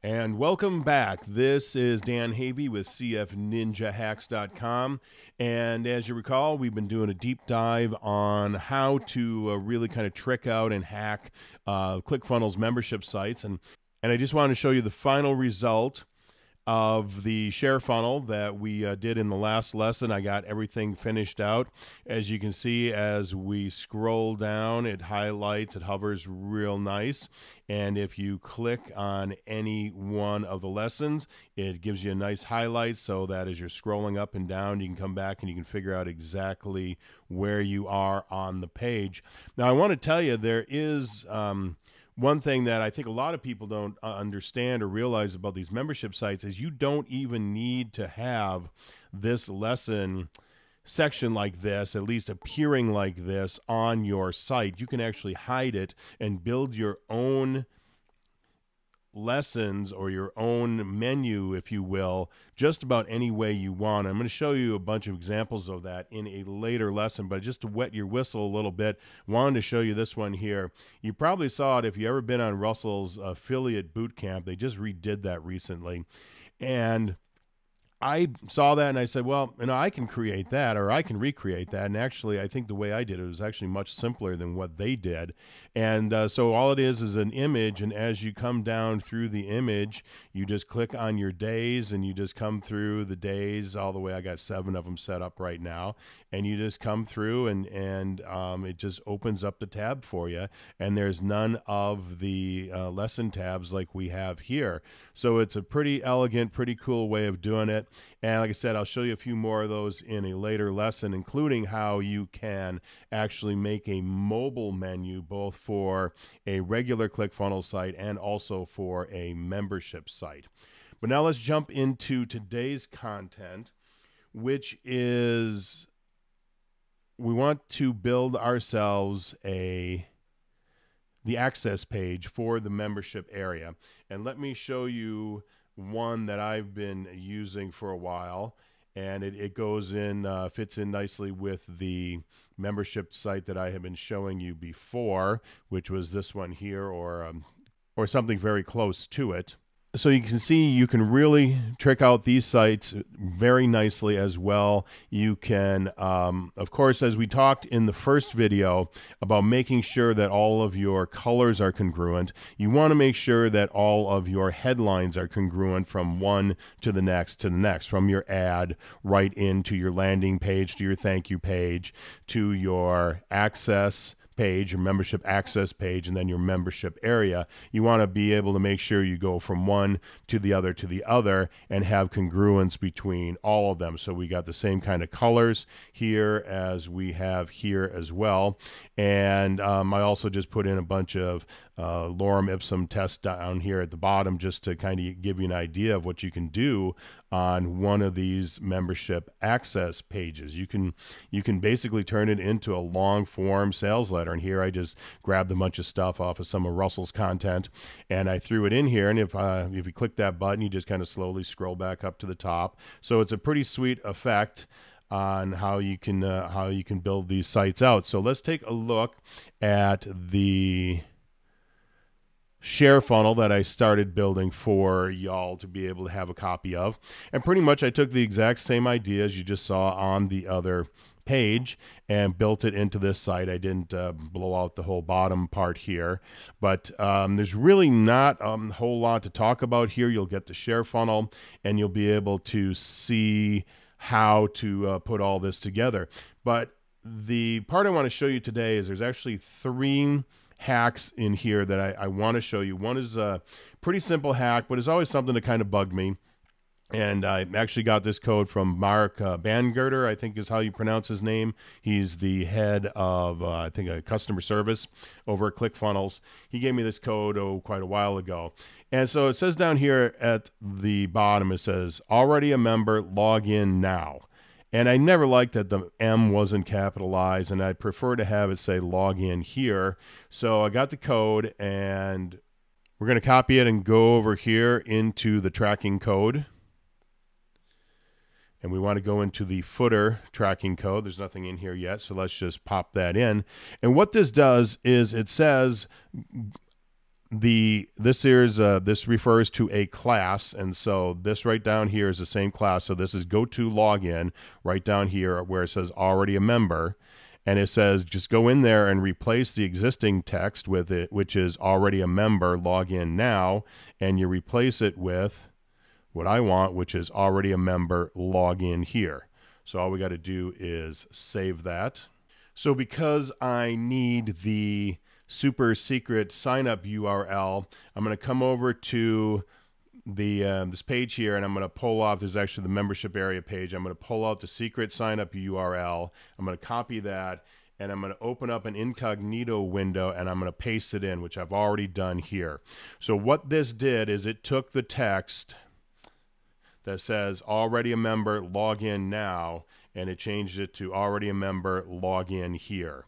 And welcome back. This is Dan Havey with CFNinjaHacks.com. And as you recall, we've been doing a deep dive on how to uh, really kind of trick out and hack uh, ClickFunnels membership sites. And, and I just wanted to show you the final result of the share funnel that we uh, did in the last lesson. I got everything finished out. As you can see, as we scroll down, it highlights, it hovers real nice. And if you click on any one of the lessons, it gives you a nice highlight so that as you're scrolling up and down, you can come back and you can figure out exactly where you are on the page. Now, I want to tell you there is. Um, one thing that I think a lot of people don't uh, understand or realize about these membership sites is you don't even need to have this lesson section like this, at least appearing like this on your site. You can actually hide it and build your own lessons or your own menu, if you will, just about any way you want. I'm going to show you a bunch of examples of that in a later lesson, but just to wet your whistle a little bit, wanted to show you this one here. You probably saw it if you ever been on Russell's affiliate boot camp. They just redid that recently. And I saw that and I said, well, you know, I can create that or I can recreate that. And actually, I think the way I did it was actually much simpler than what they did. And uh, so all it is is an image. And as you come down through the image, you just click on your days and you just come through the days all the way. I got seven of them set up right now. And you just come through and, and um, it just opens up the tab for you. And there's none of the uh, lesson tabs like we have here. So it's a pretty elegant, pretty cool way of doing it. And like I said, I'll show you a few more of those in a later lesson, including how you can actually make a mobile menu both for a regular ClickFunnels site and also for a membership site. But now let's jump into today's content, which is we want to build ourselves a the access page for the membership area. And let me show you one that I've been using for a while, and it, it goes in, uh, fits in nicely with the membership site that I have been showing you before, which was this one here, or um, or something very close to it so you can see you can really trick out these sites very nicely as well. You can, um, of course, as we talked in the first video about making sure that all of your colors are congruent, you want to make sure that all of your headlines are congruent from one to the next to the next, from your ad right into your landing page to your thank you page to your access page, your membership access page, and then your membership area. You want to be able to make sure you go from one to the other to the other and have congruence between all of them. So we got the same kind of colors here as we have here as well. And um, I also just put in a bunch of uh, lorem ipsum test down here at the bottom just to kind of give you an idea of what you can do on one of these membership access pages. You can you can basically turn it into a long form sales letter. And here I just grabbed a bunch of stuff off of some of Russell's content and I threw it in here. And if uh, if you click that button, you just kind of slowly scroll back up to the top. So it's a pretty sweet effect on how you can uh, how you can build these sites out. So let's take a look at the share funnel that I started building for y'all to be able to have a copy of. And pretty much I took the exact same idea as you just saw on the other page and built it into this site. I didn't uh, blow out the whole bottom part here, but um, there's really not um, a whole lot to talk about here. You'll get the share funnel and you'll be able to see how to uh, put all this together. But the part I want to show you today is there's actually three hacks in here that I, I want to show you. One is a pretty simple hack, but it's always something to kind of bug me. And I actually got this code from Mark uh, Bangerter, I think is how you pronounce his name. He's the head of, uh, I think, a customer service over at ClickFunnels. He gave me this code, oh, quite a while ago. And so it says down here at the bottom, it says, already a member, log in now. And I never liked that the M wasn't capitalized, and I'd prefer to have it say log in here. So I got the code, and we're going to copy it and go over here into the tracking code. And we want to go into the footer tracking code. There's nothing in here yet, so let's just pop that in. And what this does is it says the this is uh, this refers to a class, and so this right down here is the same class. So this is go to login right down here where it says already a member, and it says just go in there and replace the existing text with it, which is already a member. login now, and you replace it with what I want, which is already a member. login here. So all we got to do is save that. So because I need the super secret sign up URL. I'm going to come over to the uh, this page here and I'm going to pull off this is actually the membership area page. I'm going to pull out the secret sign up URL. I'm going to copy that and I'm going to open up an incognito window and I'm going to paste it in, which I've already done here. So what this did is it took the text that says already a member, log in now, and it changed it to already a member, log in here.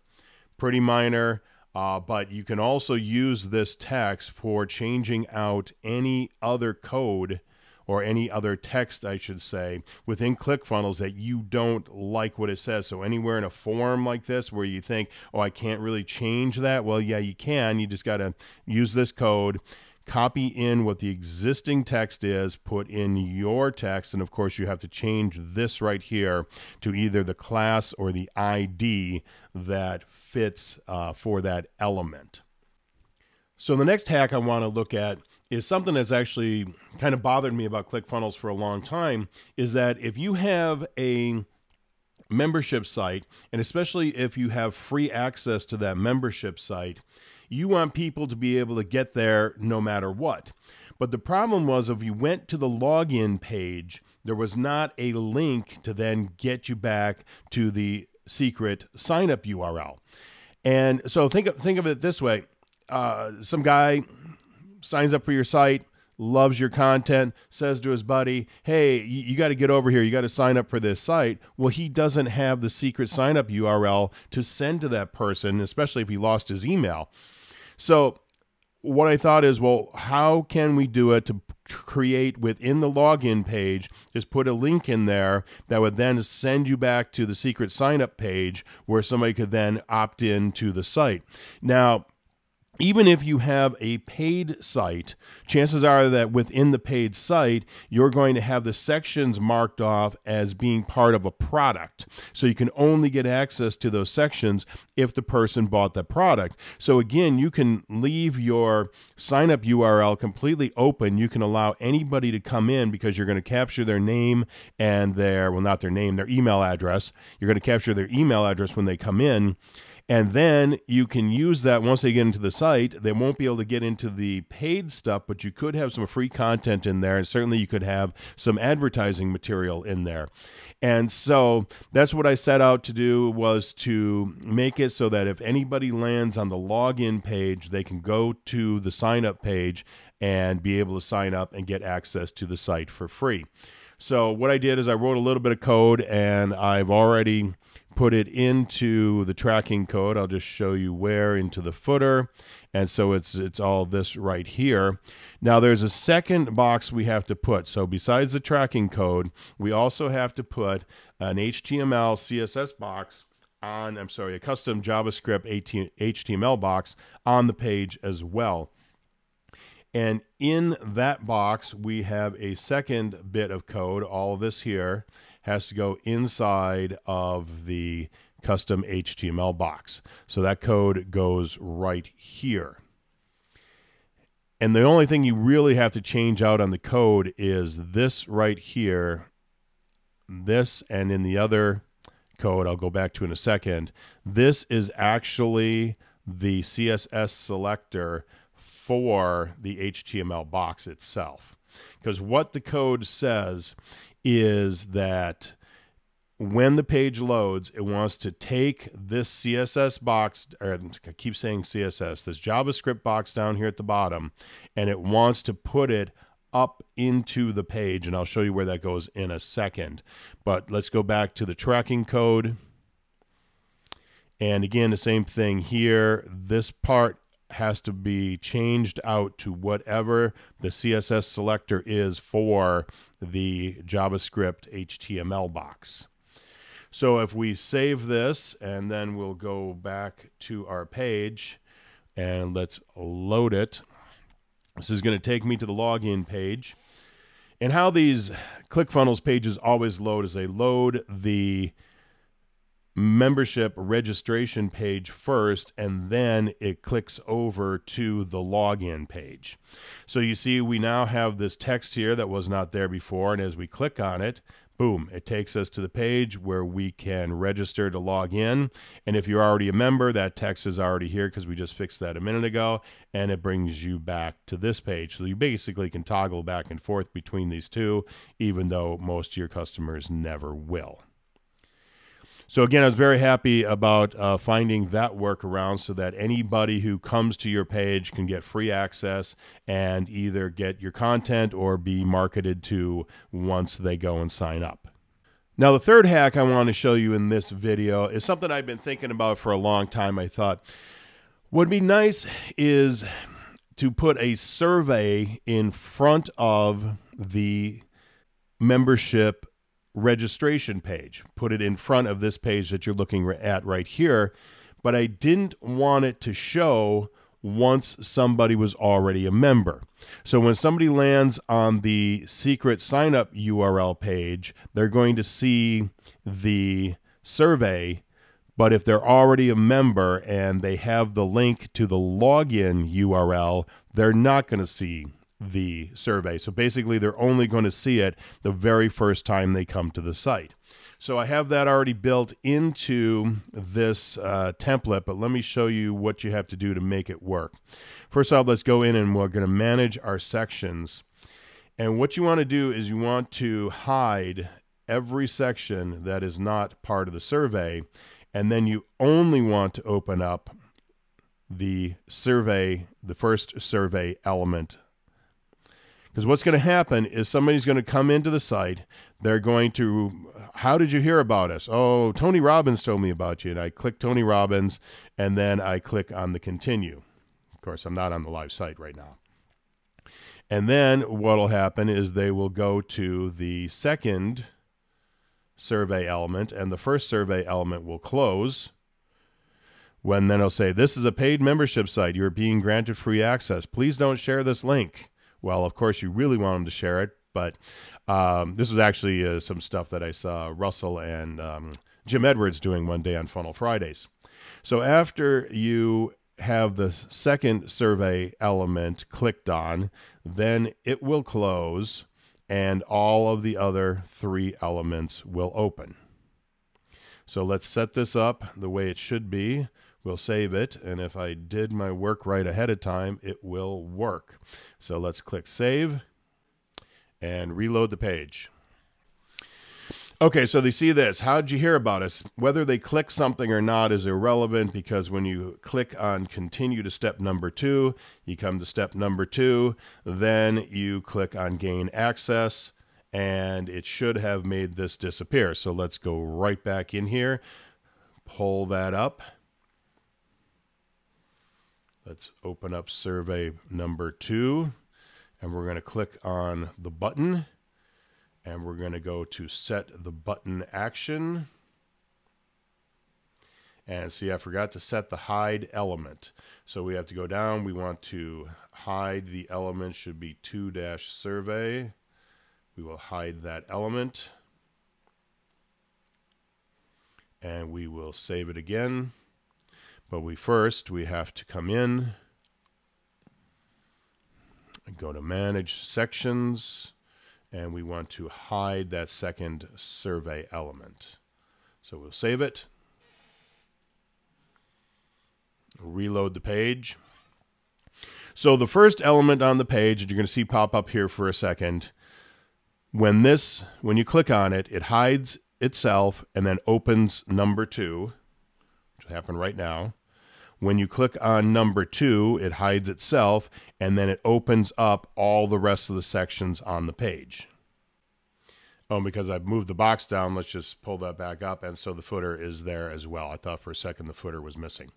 Pretty minor. Uh, but you can also use this text for changing out any other code or any other text, I should say, within ClickFunnels that you don't like what it says. So, anywhere in a form like this where you think, oh, I can't really change that, well, yeah, you can. You just got to use this code copy in what the existing text is, put in your text, and of course, you have to change this right here to either the class or the ID that fits uh, for that element. So, the next hack I want to look at is something that's actually kind of bothered me about ClickFunnels for a long time is that if you have a membership site, and especially if you have free access to that membership site, you want people to be able to get there no matter what. But the problem was if you went to the login page, there was not a link to then get you back to the secret sign up URL. And so think of, think of it this way uh, some guy signs up for your site, loves your content, says to his buddy, Hey, you, you got to get over here. You got to sign up for this site. Well, he doesn't have the secret sign up URL to send to that person, especially if he lost his email. So, what I thought is, well, how can we do it to create within the login page? Just put a link in there that would then send you back to the secret sign up page where somebody could then opt in to the site. Now, even if you have a paid site, chances are that within the paid site, you're going to have the sections marked off as being part of a product. So you can only get access to those sections if the person bought the product. So again, you can leave your sign up URL completely open. You can allow anybody to come in because you're going to capture their name and their, well, not their name, their email address. You're going to capture their email address when they come in and then you can use that once they get into the site. They won't be able to get into the paid stuff, but you could have some free content in there. And certainly you could have some advertising material in there. And so that's what I set out to do was to make it so that if anybody lands on the login page, they can go to the sign up page and be able to sign up and get access to the site for free. So what I did is I wrote a little bit of code and I've already put it into the tracking code. I'll just show you where into the footer. And so it's it's all this right here. Now there's a second box we have to put. So besides the tracking code, we also have to put an HTML CSS box on, I'm sorry, a custom JavaScript HTML box on the page as well. And in that box, we have a second bit of code, all of this here, has to go inside of the custom HTML box. So that code goes right here. And the only thing you really have to change out on the code is this right here, this, and in the other code I'll go back to in a second. This is actually the CSS selector for the HTML box itself. Because what the code says is that when the page loads, it wants to take this CSS box, or I keep saying CSS, this JavaScript box down here at the bottom, and it wants to put it up into the page. And I'll show you where that goes in a second. But let's go back to the tracking code. And again, the same thing here. This part has to be changed out to whatever the CSS selector is for the JavaScript HTML box. So if we save this and then we'll go back to our page and let's load it. This is going to take me to the login page. And how these ClickFunnels pages always load is they load the membership registration page first and then it clicks over to the login page. So you see we now have this text here that was not there before and as we click on it boom, it takes us to the page where we can register to log in. And if you're already a member, that text is already here because we just fixed that a minute ago, and it brings you back to this page. So you basically can toggle back and forth between these two, even though most of your customers never will. So again, I was very happy about uh, finding that workaround so that anybody who comes to your page can get free access and either get your content or be marketed to once they go and sign up. Now, the third hack I want to show you in this video is something I've been thinking about for a long time. I thought would be nice is to put a survey in front of the membership registration page, put it in front of this page that you're looking at right here. But I didn't want it to show once somebody was already a member. So when somebody lands on the secret sign up URL page, they're going to see the survey. But if they're already a member and they have the link to the login URL, they're not going to see the survey. So basically, they're only going to see it the very first time they come to the site. So I have that already built into this uh, template, but let me show you what you have to do to make it work. First off, let's go in and we're going to manage our sections. And what you want to do is you want to hide every section that is not part of the survey, and then you only want to open up the survey, the first survey element because what's going to happen is somebody's going to come into the site. They're going to, how did you hear about us? Oh, Tony Robbins told me about you. And I click Tony Robbins and then I click on the continue. Of course, I'm not on the live site right now. And then what will happen is they will go to the second survey element and the first survey element will close when then it'll say, This is a paid membership site. You're being granted free access. Please don't share this link. Well, of course, you really want them to share it, but um, this was actually uh, some stuff that I saw Russell and um, Jim Edwards doing one day on Funnel Fridays. So after you have the second survey element clicked on, then it will close and all of the other three elements will open. So let's set this up the way it should be. We'll save it, and if I did my work right ahead of time, it will work. So let's click Save and reload the page. Okay, so they see this. How'd you hear about us? Whether they click something or not is irrelevant because when you click on continue to step number two, you come to step number two, then you click on gain access, and it should have made this disappear. So let's go right back in here, pull that up. Let's open up survey number two and we're going to click on the button and we're going to go to set the button action. And see, I forgot to set the hide element. So we have to go down. We want to hide the element should be 2 dash survey. We will hide that element. And we will save it again. But we first, we have to come in and go to manage sections and we want to hide that second survey element. So we'll save it, reload the page. So the first element on the page that you're going to see pop up here for a second, when this, when you click on it, it hides itself and then opens number two, which will happen right now. When you click on number two, it hides itself and then it opens up all the rest of the sections on the page. Oh, because I've moved the box down, let's just pull that back up. And so the footer is there as well. I thought for a second the footer was missing.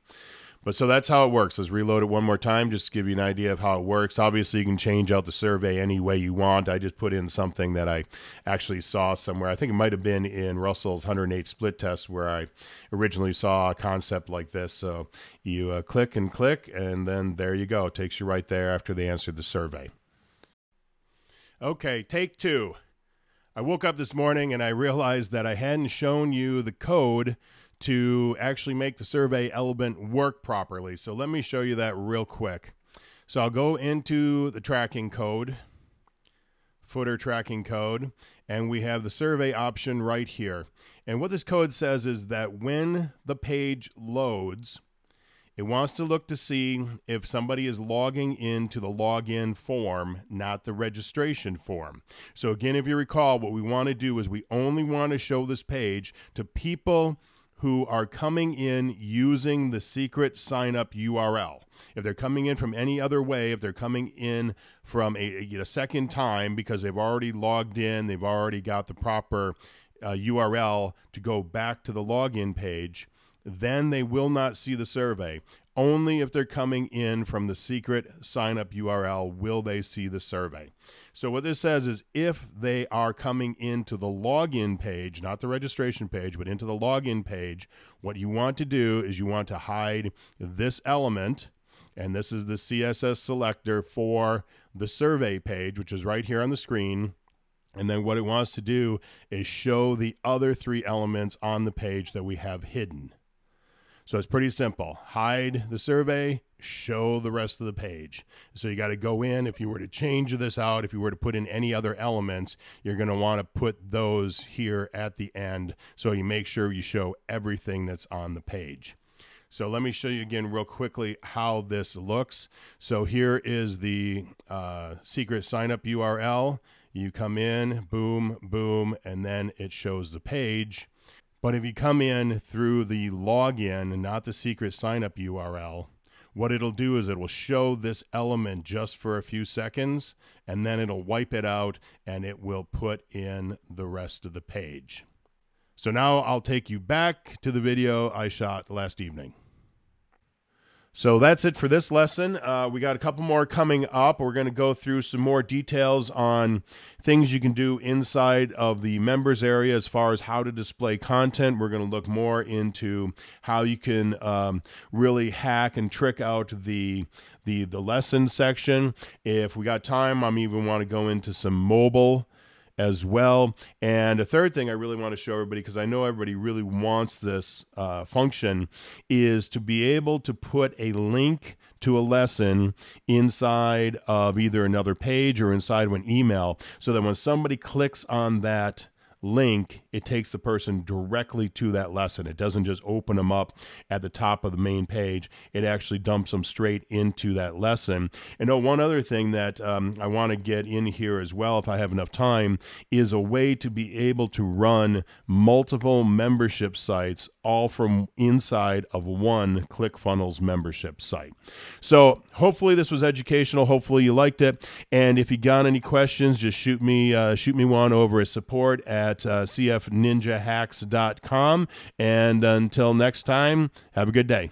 But so that's how it works. Let's reload it one more time just to give you an idea of how it works. Obviously, you can change out the survey any way you want. I just put in something that I actually saw somewhere. I think it might have been in Russell's 108 split test where I originally saw a concept like this. So you uh, click and click, and then there you go. It takes you right there after they answered the survey. Okay, take two. I woke up this morning and I realized that I hadn't shown you the code to actually make the survey element work properly. So let me show you that real quick. So I'll go into the tracking code, footer tracking code, and we have the survey option right here. And what this code says is that when the page loads, it wants to look to see if somebody is logging into the login form, not the registration form. So, again, if you recall, what we want to do is we only want to show this page to people who are coming in using the secret sign up URL. If they're coming in from any other way, if they're coming in from a, a second time because they've already logged in, they've already got the proper uh, URL to go back to the login page, then they will not see the survey. Only if they're coming in from the secret sign up URL will they see the survey. So, what this says is if they are coming into the login page, not the registration page, but into the login page, what you want to do is you want to hide this element. And this is the CSS selector for the survey page, which is right here on the screen. And then what it wants to do is show the other three elements on the page that we have hidden. So it's pretty simple. Hide the survey, show the rest of the page. So you got to go in. If you were to change this out, if you were to put in any other elements, you're going to want to put those here at the end. So you make sure you show everything that's on the page. So let me show you again real quickly how this looks. So here is the uh, secret sign up URL. You come in, boom, boom, and then it shows the page. But if you come in through the login and not the secret sign up URL, what it'll do is it will show this element just for a few seconds and then it'll wipe it out and it will put in the rest of the page. So now I'll take you back to the video I shot last evening. So that's it for this lesson. Uh, we got a couple more coming up. We're going to go through some more details on things you can do inside of the members area as far as how to display content. We're going to look more into how you can um, really hack and trick out the the the lesson section. If we got time, I'm even want to go into some mobile as well. And a third thing I really want to show everybody, because I know everybody really wants this uh, function, is to be able to put a link to a lesson inside of either another page or inside of an email so that when somebody clicks on that link, it takes the person directly to that lesson. It doesn't just open them up at the top of the main page, it actually dumps them straight into that lesson. And oh, one other thing that um, I want to get in here as well, if I have enough time, is a way to be able to run multiple membership sites all from inside of one ClickFunnels membership site. So hopefully this was educational. Hopefully you liked it. And if you got any questions, just shoot me uh, shoot me one over at support at uh, cfninjahacks.com. And until next time, have a good day.